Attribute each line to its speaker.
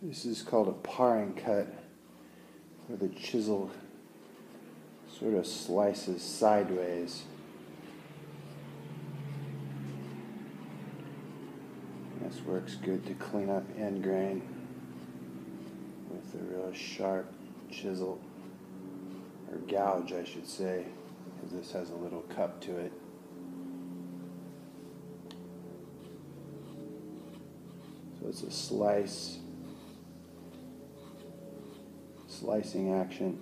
Speaker 1: This is called a paring cut, where the chisel sort of slices sideways. This works good to clean up end grain with a real sharp chisel, or gouge, I should say, because this has a little cup to it. So it's a slice, slicing action.